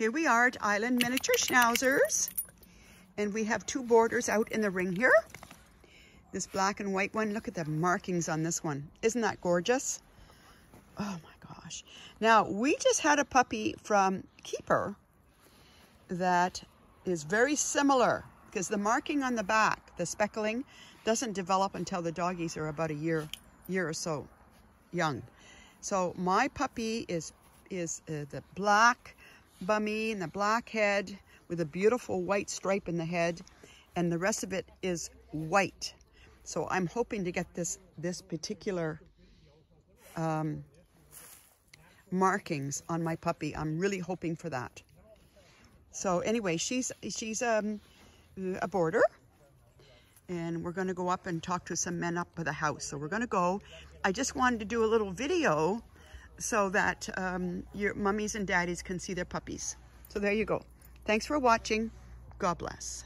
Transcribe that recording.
Here we are at Island Miniature Schnauzers. And we have two boarders out in the ring here. This black and white one. Look at the markings on this one. Isn't that gorgeous? Oh my gosh. Now, we just had a puppy from Keeper that is very similar because the marking on the back, the speckling, doesn't develop until the doggies are about a year, year or so young. So my puppy is is uh, the black bummy and the black head with a beautiful white stripe in the head and the rest of it is white. So I'm hoping to get this, this particular um, markings on my puppy. I'm really hoping for that. So anyway, she's, she's um, a boarder and we're going to go up and talk to some men up by the house. So we're going to go. I just wanted to do a little video so that um, your mummies and daddies can see their puppies. So there you go. Thanks for watching. God bless.